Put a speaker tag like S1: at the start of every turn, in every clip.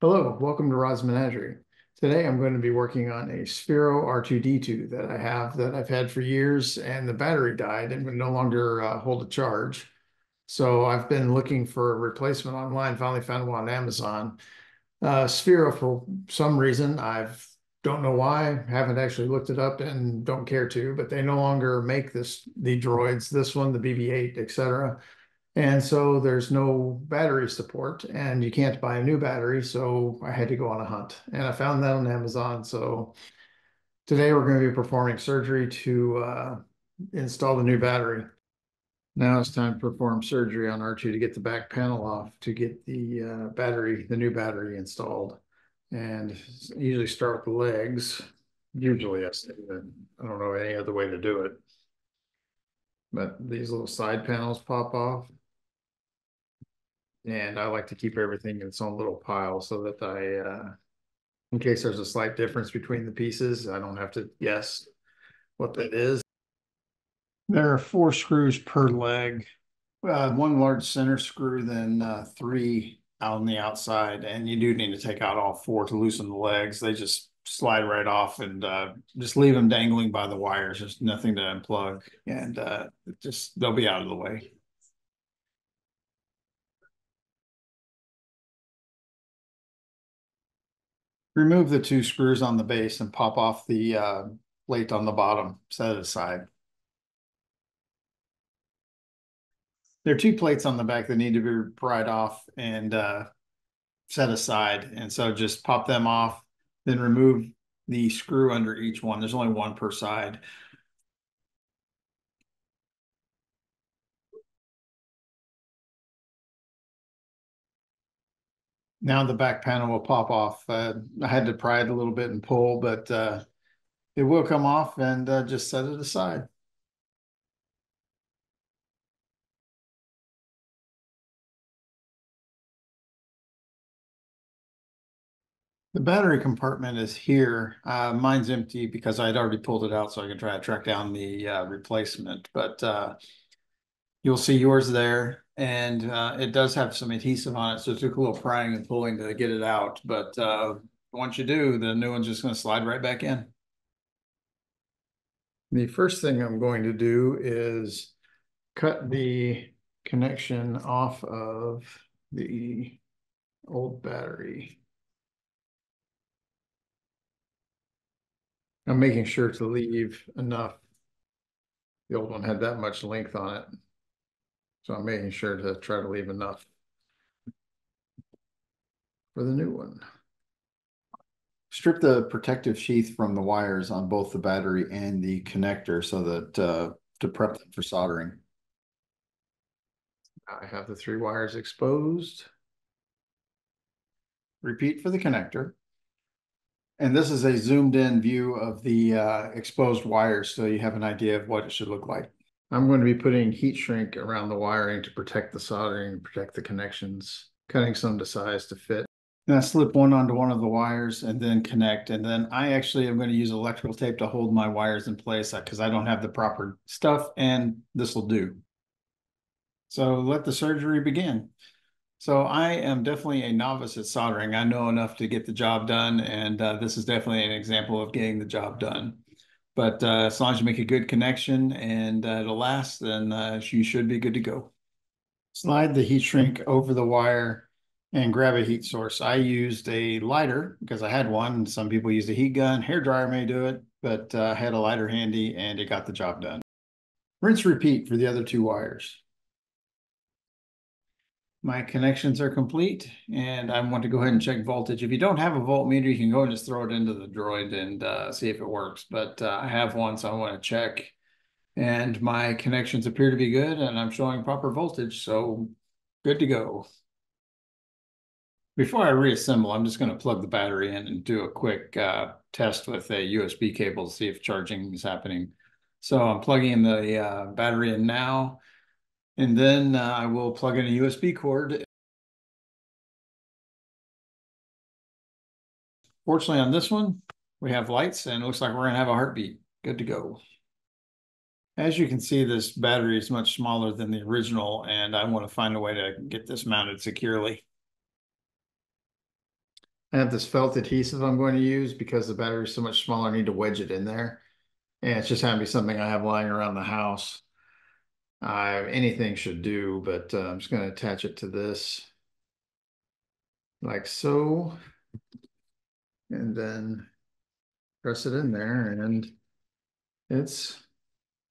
S1: Hello, welcome to Rod's Menagerie. Today I'm going to be working on a Sphero R2D2 that I have that I've had for years and the battery died and would no longer uh, hold a charge. So I've been looking for a replacement online, finally found one on Amazon. Uh, Sphero, for some reason, I've don't know why, haven't actually looked it up and don't care to, but they no longer make this the droids, this one, the BB-8, etc. And so there's no battery support and you can't buy a new battery. So I had to go on a hunt and I found that on Amazon. So today we're going to be performing surgery to uh, install the new battery. Now it's time to perform surgery on R2 to get the back panel off to get the uh, battery, the new battery installed. And usually start with the legs. Usually I say I don't know any other way to do it. But these little side panels pop off and I like to keep everything in its own little pile so that I, uh, in case there's a slight difference between the pieces, I don't have to guess what that is. There are four screws per leg, uh, one large center screw, then uh, three out on the outside. And you do need to take out all four to loosen the legs. They just slide right off and uh, just leave them dangling by the wires. There's nothing to unplug and uh, just they'll be out of the way. Remove the two screws on the base and pop off the uh, plate on the bottom, set it aside. There are two plates on the back that need to be pried off and uh, set aside. And so just pop them off, then remove the screw under each one. There's only one per side. Now the back panel will pop off. Uh, I had to pry it a little bit and pull, but uh, it will come off and uh, just set it aside. The battery compartment is here. Uh, mine's empty because I'd already pulled it out so I can try to track down the uh, replacement. But uh, you'll see yours there and uh, it does have some adhesive on it, so it took a little prying and pulling to get it out. But uh, once you do, the new one's just going to slide right back in. The first thing I'm going to do is cut the connection off of the old battery. I'm making sure to leave enough. The old one had that much length on it. So I'm making sure to try to leave enough for the new one.
S2: Strip the protective sheath from the wires on both the battery and the connector so that uh, to prep them for soldering.
S1: I have the three wires exposed.
S2: Repeat for the connector. And this is a zoomed in view of the uh, exposed wires so you have an idea of what it should look like.
S1: I'm going to be putting heat shrink around the wiring to protect the soldering, protect the connections, cutting some to size to fit.
S2: And I slip one onto one of the wires and then connect. And then I actually am going to use electrical tape to hold my wires in place because I don't have the proper stuff and this will do. So let the surgery begin. So I am definitely a novice at soldering. I know enough to get the job done. And uh, this is definitely an example of getting the job done. But uh, as long as you make a good connection and uh, it'll last, then uh, you should be good to go.
S1: Slide the heat shrink over the wire and grab a heat source. I used a lighter because I had one. Some people use a heat gun. Hair dryer may do it, but uh, I had a lighter handy and it got the job done. Rinse repeat for the other two wires my connections are complete and I want to go ahead and check voltage. If you don't have a voltmeter, you can go and just throw it into the droid and uh, see if it works. But uh, I have one, so I want to check. And my connections appear to be good and I'm showing proper voltage, so good to go. Before I reassemble, I'm just going to plug the battery in and do a quick uh, test with a USB cable to see if charging is happening. So I'm plugging the uh, battery in now. And then uh, I will plug in a USB cord. Fortunately on this one, we have lights and it looks like we're gonna have a heartbeat. Good to go. As you can see, this battery is much smaller than the original and I wanna find a way to get this mounted securely. I have this felt adhesive I'm going to use because the battery is so much smaller, I need to wedge it in there. And it's just happens to be something I have lying around the house. Uh, anything should do, but uh, I'm just going to attach it to this like so. And then press it in there and it's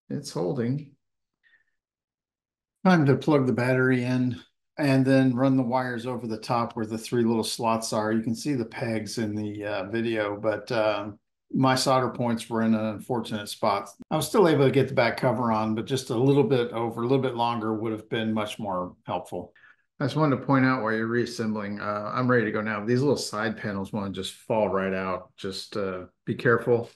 S1: it's holding. Time to plug the battery in and then run the wires over the top where the three little slots are. You can see the pegs in the uh, video, but uh, my solder points were in an unfortunate spot. I was still able to get the back cover on, but just a little bit over, a little bit longer would have been much more helpful. I just wanted to point out while you're reassembling, uh, I'm ready to go now. These little side panels want to just fall right out. Just uh, be careful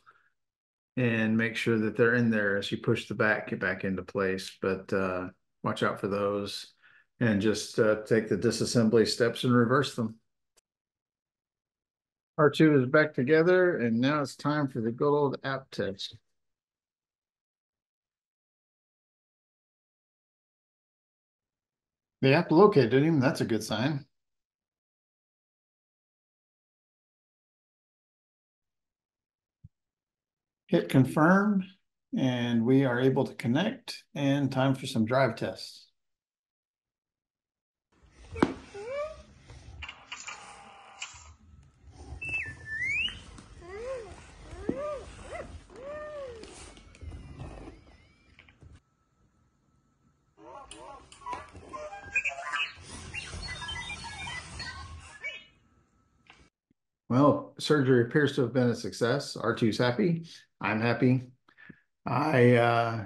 S1: and make sure that they're in there as you push the back, get back into place. But uh, watch out for those and just uh, take the disassembly steps and reverse them. R2 is back together and now it's time for the good old app test. The app located him, that's a good sign. Hit confirm and we are able to connect and time for some drive tests. Well, surgery appears to have been a success. R2's happy. I'm happy. I uh,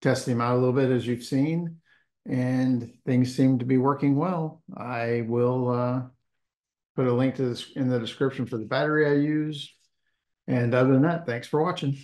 S1: tested him out a little bit, as you've seen, and things seem to be working well. I will uh, put a link to this in the description for the battery I used. And other than that, thanks for watching.